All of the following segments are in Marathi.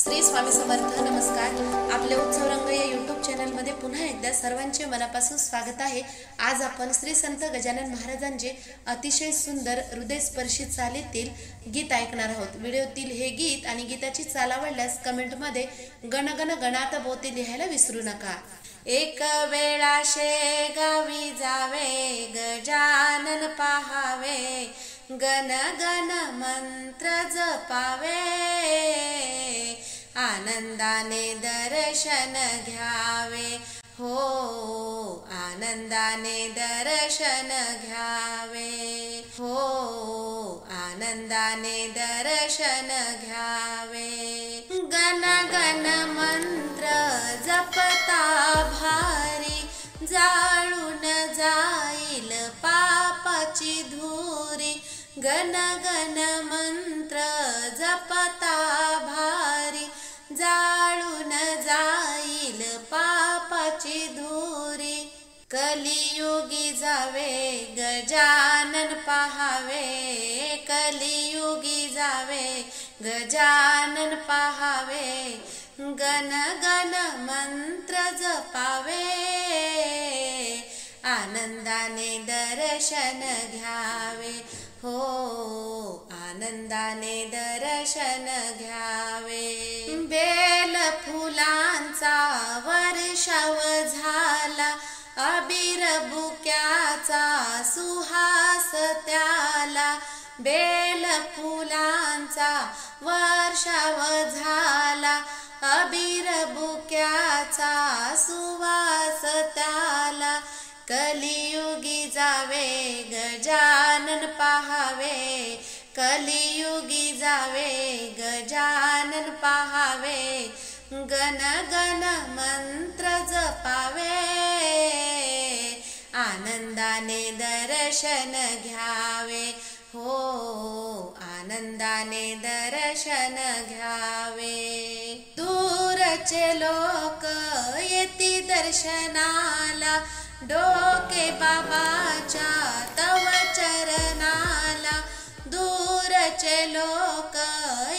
श्री स्वामी समर्थ नमस्कार. आपल्या उत्सव रंग या युट्यूब चॅनलमध्ये पुन्हा एकदा सर्वांचे मनापासून स्वागत आहे. आज आपण श्री संत गजानन महाराजांचे अतिशय सुंदर हृदयस्पर्शी चालीतील गीत ऐकणार आहोत. व्हिडिओतील हे गीत आणि गीताची चाल आवडल्यास कमेंटमध्ये गणगण गण गणात बोती लिहायला विसरू नका. एक वेळा शे गावी जावे गजानन पहावे गण गण मंत्र जपावे. आनंदाने दर्शन घ्यावे. हो आनंदाने दर्शन घ्यावे. हो आनंदाने दर्शन घ्यावे. गण गण मंत्र जपता भारी. जाळून जाईल पापाची धुरी. गण गण मंत्र जपता भारी. जावे गजानन पहावे कलियुगी जावे गजानन पहावे गण गण मंत्र जपावे आनंदाने दर्शन घ्यावे हो आनंदाने दर्शन घ्यावे. बेल फुलांचा वर्षाव झाला अबीर बुक्याचा सुहास त्याला बेल फुलांचा वर्षाव झाला. अबीर बुक्याचा सुवास त्याला कलियुगी जावे गजानन पहावे. कलियुगी जावे गजानन पहावे. गण गण मंत्र जपावे. आनंदाने दर्शन घ्यावे. हो आनंदाने दर्शन घ्यावे. दूरचे लोक येती दर्शनाला. डोके बाबाच्या तव चरणाला. दूरचे लोक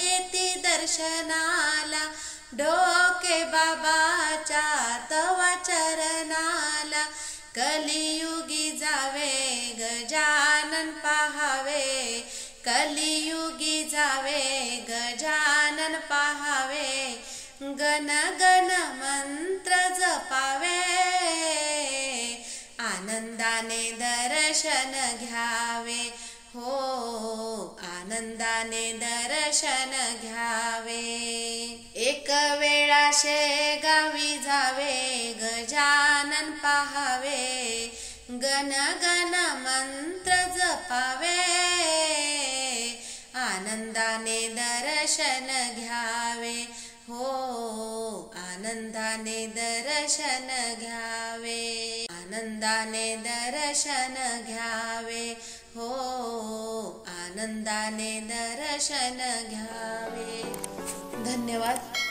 येती दर्शनाला. डोके बाबाच्या तव चरणाला. कलियुगी कलियुगी जावे गजानन पहावे गण गण मंत्र जपावे. आनंदाने दर्शन घ्यावे. हो आनंदाने दर्शन घ्यावे. एक वेळा शेगावी जावे गजानन पहावे. गण गण मंत्र जपावे. आनंदाने दर्शन घ्यावे. हो आनंदाने दर्शन घ्यावे. आनंदाने दर्शन घ्यावे. हो आनंदाने दर्शन घ्यावे. धन्यवाद.